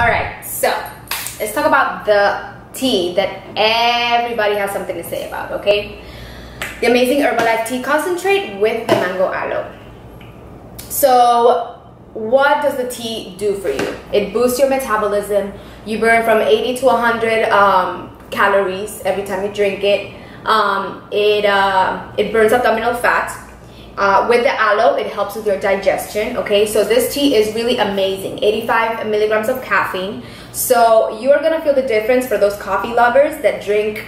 All right, so let's talk about the tea that everybody has something to say about, okay? The Amazing Herbalife Tea Concentrate with the Mango Aloe. So, what does the tea do for you? It boosts your metabolism. You burn from 80 to 100 um, calories every time you drink it. Um, it, uh, it burns abdominal fat. Uh, with the aloe, it helps with your digestion, okay? So this tea is really amazing. 85 milligrams of caffeine. So you're gonna feel the difference for those coffee lovers that drink,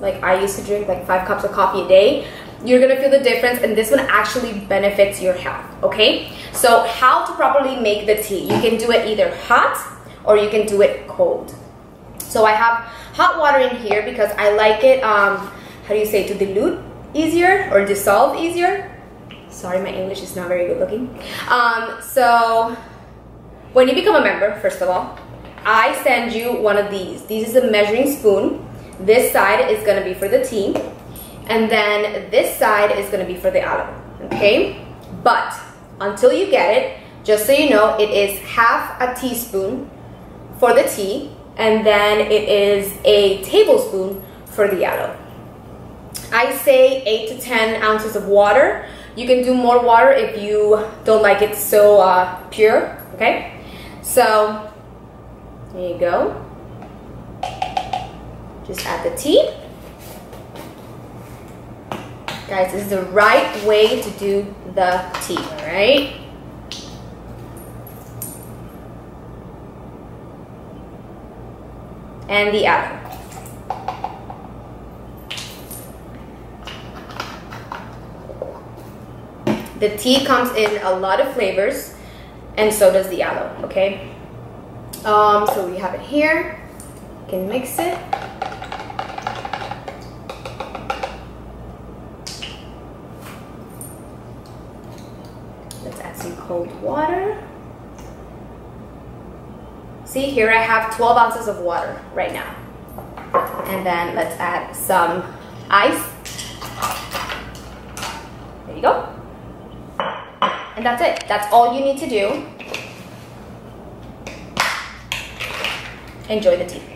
like I used to drink like five cups of coffee a day. You're gonna feel the difference and this one actually benefits your health, okay? So how to properly make the tea? You can do it either hot or you can do it cold. So I have hot water in here because I like it, um, how do you say, to dilute easier or dissolve easier. Sorry, my English is not very good looking. Um, so when you become a member, first of all, I send you one of these. This is a measuring spoon. This side is gonna be for the tea. And then this side is gonna be for the aloe, okay? But until you get it, just so you know, it is half a teaspoon for the tea, and then it is a tablespoon for the aloe. I say 8 to 10 ounces of water. You can do more water if you don't like it so uh, pure, okay? So, there you go. Just add the tea. Guys, this is the right way to do the tea, all right? And the aloe. The tea comes in a lot of flavors and so does the aloe, okay? Um, so we have it here. You can mix it. Let's add some cold water. See, here I have 12 ounces of water right now. And then let's add some ice. There you go. And that's it. That's all you need to do. Enjoy the tea.